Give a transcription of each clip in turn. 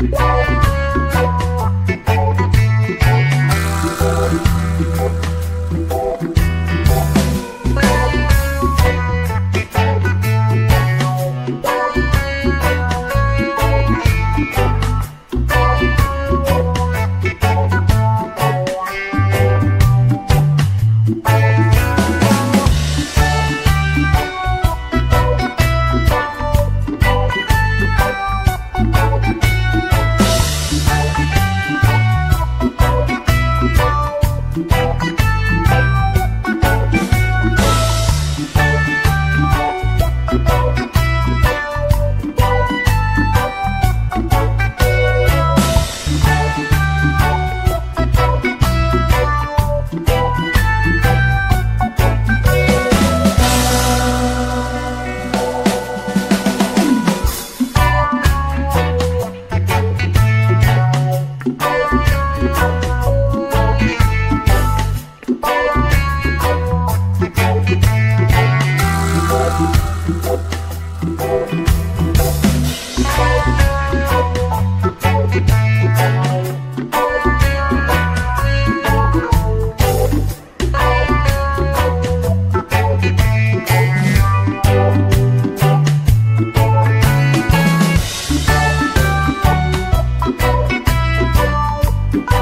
Bye. Thank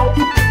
out.